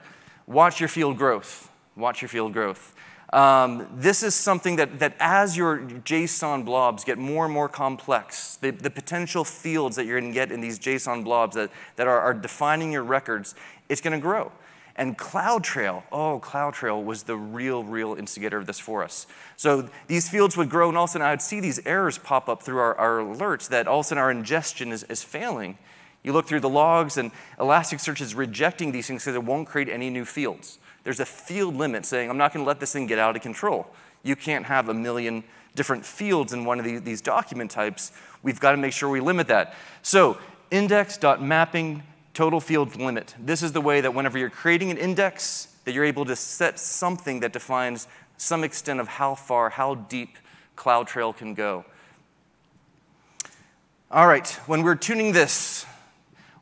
[SPEAKER 2] Watch your field growth. Watch your field growth. Um, this is something that, that as your JSON blobs get more and more complex, the, the potential fields that you're going to get in these JSON blobs that, that are, are defining your records, it's going to grow. And CloudTrail, oh, CloudTrail was the real, real instigator of this for us. So these fields would grow, and all of a sudden I would see these errors pop up through our, our alerts that all of a sudden our ingestion is, is failing. You look through the logs, and Elasticsearch is rejecting these things because it won't create any new fields. There's a field limit saying, I'm not going to let this thing get out of control. You can't have a million different fields in one of these, document types. We've got to make sure we limit that. So, index.mapping total field limit. This is the way that whenever you're creating an index, that you're able to set something that defines some extent of how far, how deep CloudTrail can go. All right, when we're tuning this,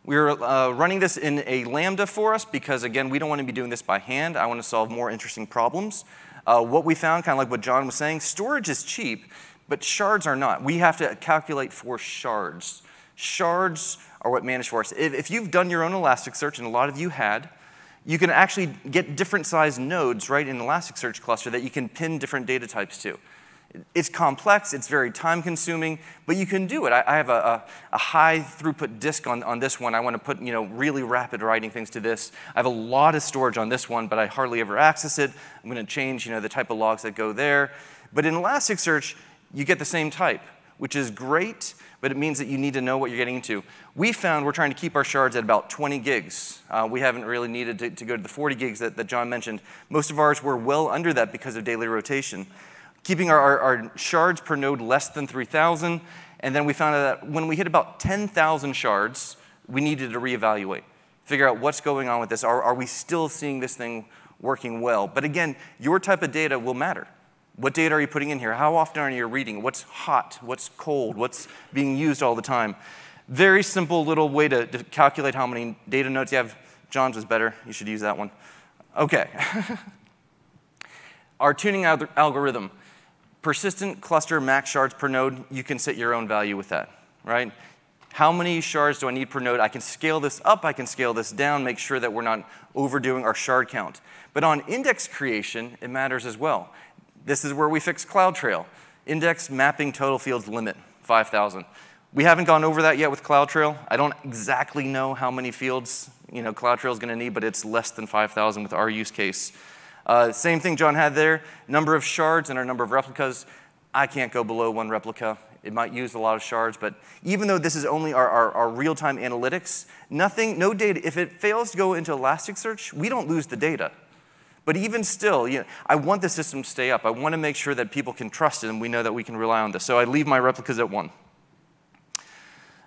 [SPEAKER 2] we're uh, running this in a Lambda for us because, again, we don't want to be doing this by hand. I want to solve more interesting problems. Uh, what we found, kind of like what Jon was saying, storage is cheap, but shards are not. We have to calculate for shards. Shards are what manage for us. If, if you've done your own Elasticsearch, and a lot of you had, you can actually get different sized nodes right in Elasticsearch cluster that you can pin different data types to. It's complex, it's very time consuming, but you can do it. I, I have a, a, a, high throughput disk on, on this one. I want to put you know, really rapid writing things to this. I have a lot of storage on this one, but I hardly ever access it. I'm going to change you know, the type of logs that go there. But in Elasticsearch, you get the same type, which is great, but it means that you need to know what you're getting into. We found we're trying to keep our shards at about 20 gigs. Uh, we haven't really needed to, to, go to the 40 gigs that, that Jon mentioned. Most of ours were well under that because of daily rotation keeping our, our, our shards per node less than 3,000. And then we found out that when we hit about 10,000 shards, we needed to reevaluate, figure out what's going on with this. Are, are we still seeing this thing working well? But again, your type of data will matter. What data are you putting in here? How often are you reading? What's hot? What's cold? What's being used all the time? Very simple little way to, to calculate how many data nodes you have. Jon's was better. You should use that one. Okay. Our tuning algorithm persistent cluster max shards per node, you can set your own value with that, right? How many shards do I need per node? I can scale this up, I can scale this down, make sure that we're not overdoing our shard count. But on index creation, it matters as well. This is where we fix CloudTrail. Index mapping total fields limit, 5,000. We haven't gone over that yet with CloudTrail. I don't exactly know how many fields you know, CloudTrail is going to need, but it's less than 5,000 with our use case. Uh, same thing Jon had there, number of shards and our number of replicas. I can't go below one replica. It might use a lot of shards, but even though this is only our, our, our real-time analytics, nothing, no data, if it fails to go into Elasticsearch, we don't lose the data. But even still, you know, I want the system to stay up. I want to make sure that people can trust it and we know that we can rely on this. So I leave my replicas at one.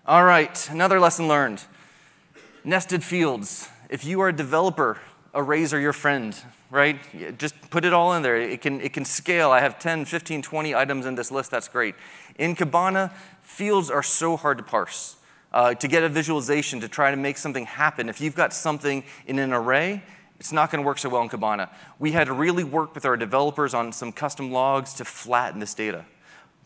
[SPEAKER 2] All right, another lesson learned. Nested fields. If you are a developer, arrays are your friend right? Just put it all in there. It can, it can scale. I have 10, 15, 20 items in this list. That's great. In Kibana, fields are so hard to parse. uh, to get a visualization, to try to make something happen. If you've got something in an array, it's not going to work so well in Kibana. We had to really work with our developers on some custom logs to flatten this data.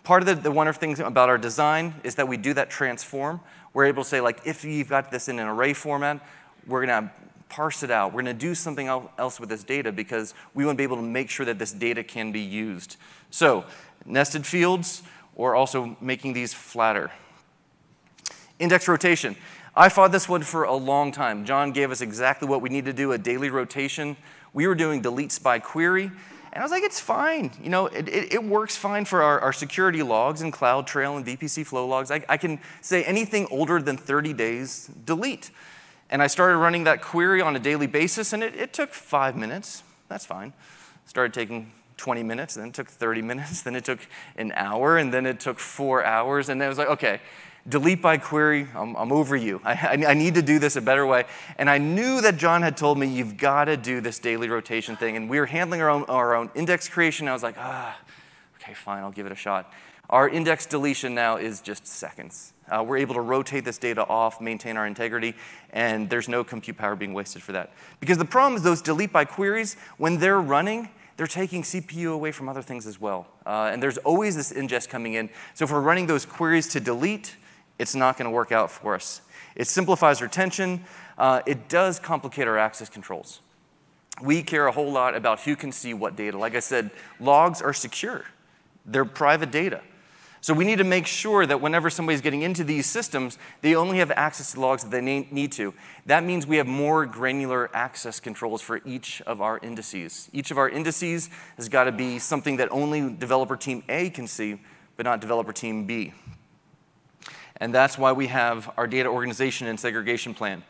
[SPEAKER 2] Part of the, the wonderful things about our design is that we do that transform. We're able to say, like, if you've got this in an array format, we're going to parse it out. We're going to do something else with this data because we want to be able to make sure that this data can be used. So, nested fields, or also making these flatter. Index rotation. I fought this one for a long time. Jon gave us exactly what we need to do, a daily rotation. We were doing deletes by query, and I was like, it's fine. You know, it, it, it works fine for our, our, security logs and CloudTrail and VPC flow logs. I, I can say anything older than 30 days, delete. And I started running that query on a daily basis, and it, it took five minutes. That's fine. Started taking 20 minutes, then it took 30 minutes, then it took an hour, and then it took four hours. And then I was like, okay, delete by query, I'm, I'm over you. I, I, I, need to do this a better way. And I knew that Jon had told me, you've got to do this daily rotation thing. And we were handling our own, our own index creation. I was like, ah, okay, fine, I'll give it a shot. Our index deletion now is just seconds. Uh, we're able to rotate this data off, maintain our integrity, and there's no compute power being wasted for that. Because the problem is those delete by queries, when they're running, they're taking CPU away from other things as well. Uh, and there's always this ingest coming in. So if we're running those queries to delete, it's not going to work out for us. It simplifies retention. Uh, it does complicate our access controls. We care a whole lot about who can see what data. Like I said, logs are secure. They're private data. So we need to make sure that whenever somebody's getting into these systems, they only have access to logs that they need to. That means we have more granular access controls for each of our indices. Each of our indices has got to be something that only developer team A can see, but not developer team B. And that's why we have our data organization and segregation plan.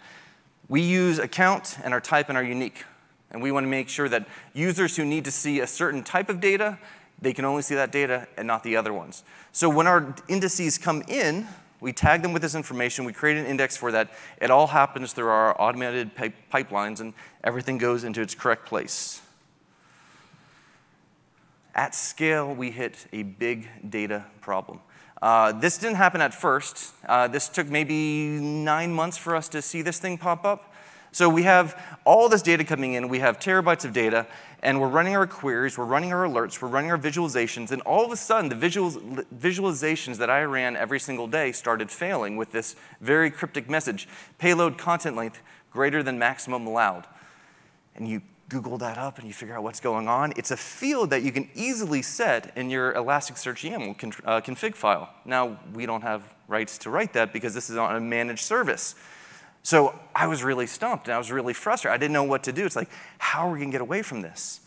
[SPEAKER 2] We use account and our type and our unique. And we want to make sure that users who need to see a certain type of data, they can only see that data and not the other ones. So when our indices come in, we tag them with this information, we create an index for that. It all happens through our automated pipelines, and everything goes into its correct place. At scale, we hit a big data problem. Uh, this didn't happen at first. Uh, this took maybe nine months for us to see this thing pop up. So we have all this data coming in, we have terabytes of data, and we're running our queries, we're running our alerts, we're running our visualizations, and all of a sudden the visuals, visualizations that I ran every single day started failing with this very cryptic message, payload content length greater than maximum allowed. And you Google that up and you figure out what's going on. It's a field that you can easily set in your Elasticsearch YAML uh, config file. Now, we don't have rights to write that because this is on a managed service. So I was really stumped and I was really frustrated. I didn't know what to do. It's like, how are we going to get away from this?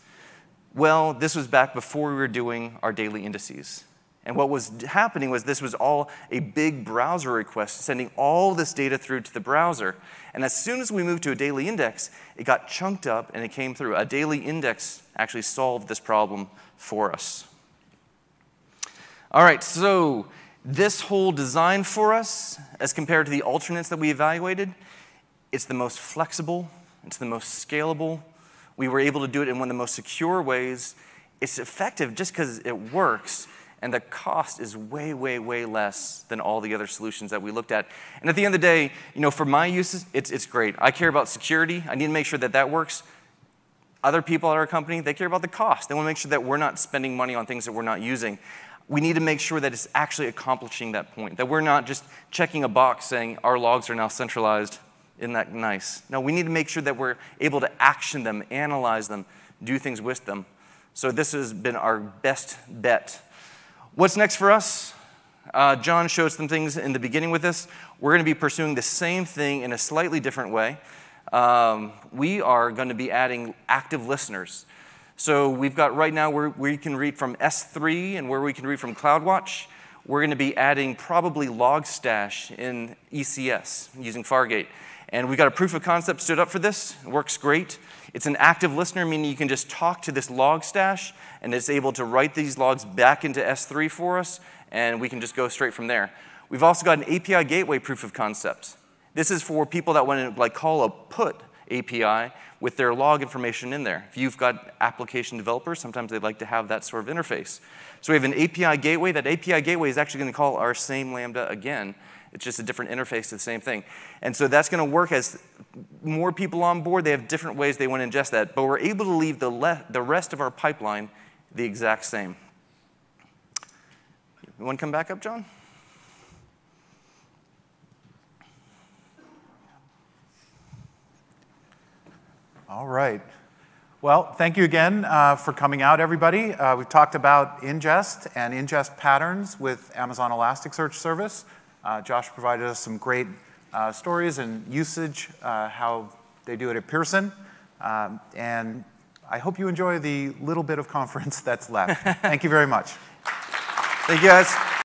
[SPEAKER 2] Well, this was back before we were doing our daily indices. And what was happening was this was all a big browser request, sending all this data through to the browser. And as soon as we moved to a daily index, it got chunked up and it came through. A daily index actually solved this problem for us. All right, so this whole design for us, as compared to the alternates that we evaluated, it's the most flexible, it's the most scalable. We were able to do it in one of the most secure ways. It's effective just because it works and the cost is way, way, way less than all the other solutions that we looked at. And at the end of the day, you know, for my uses, it's, it's great. I care about security. I need to make sure that that works. Other people at our company, they care about the cost. They want to make sure that we're not spending money on things that we're not using. We need to make sure that it's actually accomplishing that point, that we're not just checking a box saying our logs are now centralized. Isn't that nice? No, we need to make sure that we're able to action them, analyze them, do things with them. So this has been our best bet What's next for us? Uh, Jon showed some things in the beginning with this. We're going to be pursuing the same thing in a slightly different way. Um, we are going to be adding active listeners. So we've got right now where we can read from S3 and where we can read from CloudWatch. We're going to be adding probably Logstash in ECS using Fargate. And we got a proof of concept stood up for this. It works great. It's an active listener, meaning you can just talk to this Logstash, and it's able to write these logs back into S3 for us, and we can just go straight from there. We've also got an API gateway proof of concept. This is for people that want to like call a put API with their log information in there. If you've got application developers, sometimes they'd like to have that sort of interface. So we have an API gateway. That API gateway is actually going to call our same Lambda again, It's just a different interface to the same thing. And so that's going to work as more people on board. They have different ways they want to ingest that. But we're able to leave the, the rest of our pipeline the exact same. You want to come back up, Jon?
[SPEAKER 1] All right. Well, thank you again uh, for coming out, everybody. Uh, we've talked about ingest and ingest patterns with Amazon Elasticsearch Service. Uh, Josh provided us some great uh, stories and usage, uh, how they do it at Pearson. Um, and I hope you enjoy the little bit of conference that's left. thank you very much.
[SPEAKER 2] Thank you, guys.